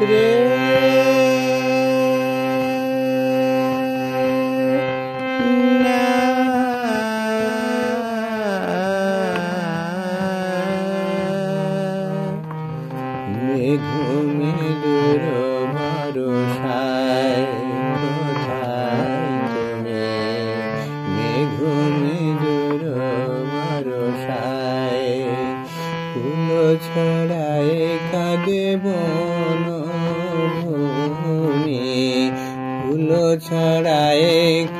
রে না মেঘু ফুল ছড়ায় কাঁদে বন ভূমি ফুল ছড়ায়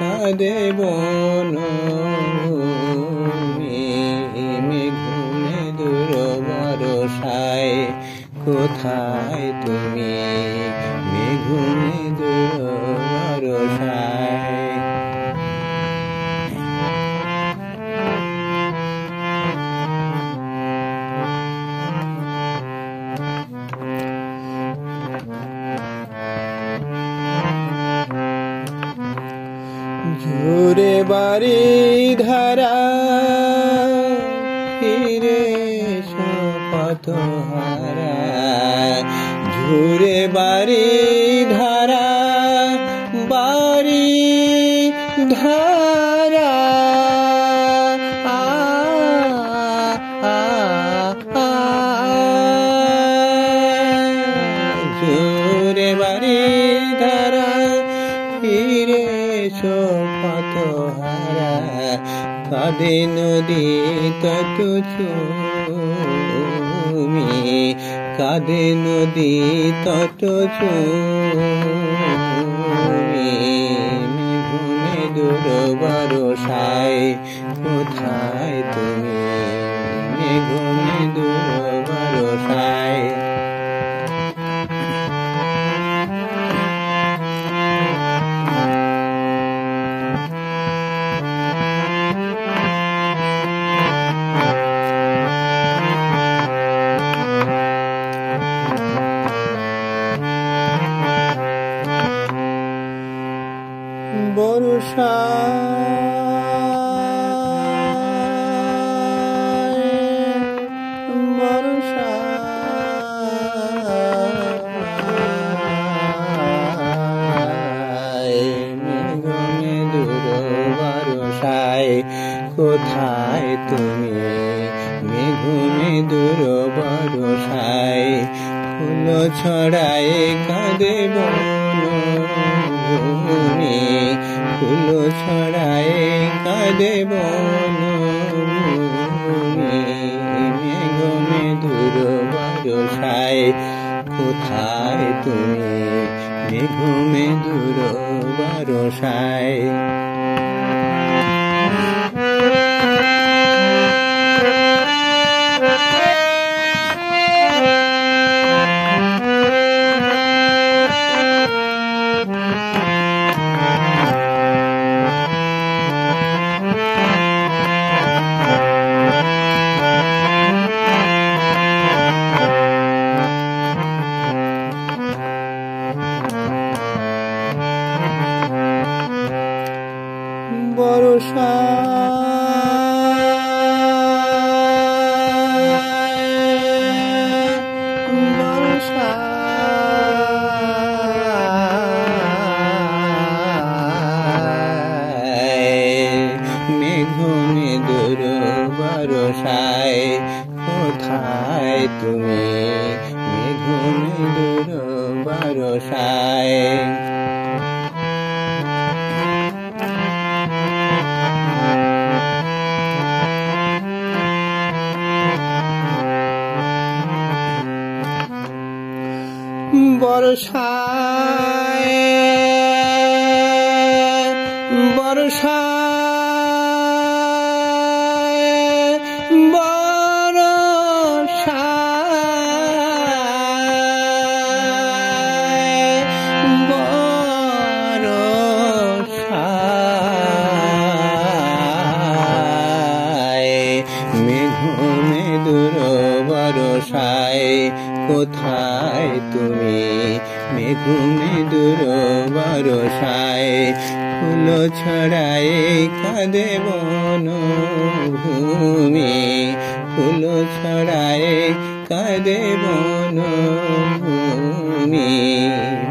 কাঁদে বন ভূমি মেঘু মেদুর ভরসায় কোথায় তুমি? মেঘু মেদুর বাড়ি ধারা ফিরে শপথ হারা ঝুরে বাড়ি ধারা কাঁদে নদী তত চুমি কাঁদে নদী তত চুমি মেঘুনে দূর বরসায় কোথায় তুমি? মেঘুনে দূর বর্ষা। বর্ষা। কোথায় তুমি? মেঘমে দূর বর্ষায় ফুল ছড়ায় কাঁদে বন কাঁদে বন ভূমি মেঘমে দূর বরসায় কোথায় তুমি? মেঘমে দূর তুমি মেঘনে দূর বর্ষায় বর্ষায় মেঘ মেদুর বরসায় কোথায় তুমি? মেঘ মেদুর বরসায় ফুল ছড়ায় কাঁদে বন ভূমি ফুল ছড়ায় কাঁদে বন ভূমি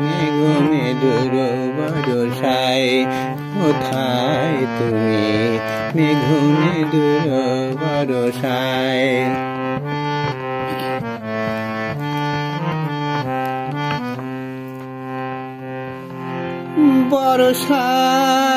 মেঘুমে মেদুর বরসায় কোথায় তুমি? মেঘুমে দূর বরসায় বরসায়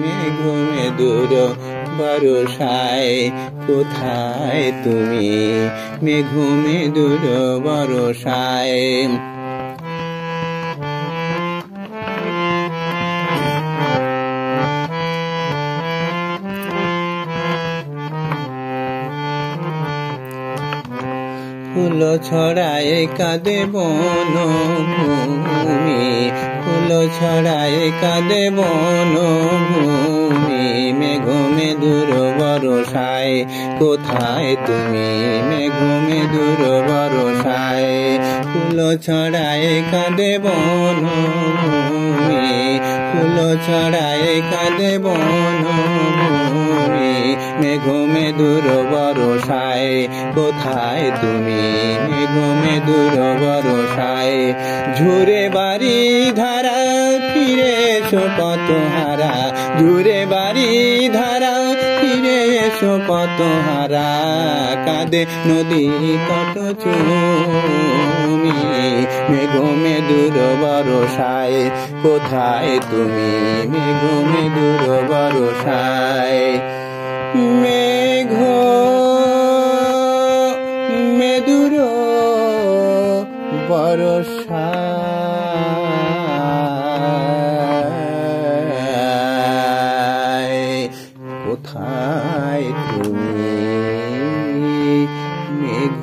মেঘমে দূর বরসায় কোথায় তুমি? মেঘুমে দূর বরসায়। ফুল ছড়ায় কাঁদে বন ভূমি ফুল ছড়ায় কাঁদে বন ভূমি মেঘমে দূর বরসায়, কোথায় তুমি? মেঘমে দূর বরসায়, ফুল ছড়ায় কাঁদে বন ভূমি ফুল ছড়ায় কাঁদে বন ভূমি মেঘমে দূর বরসায় কোথায় তুমি? মেঘমে দূর বরসায় ঝুরে বাড়ি ধারা ফিরে এসো কত হারা? ঝুরে বাড়ি ধারা ফিরে এসো কত হারা? কাঁদে নদী কত চুমি? মেঘমে দূর বরসায় কোথায় তুমি? মেঘমে দূর বরসায় কোথায় তুমি? মেঘ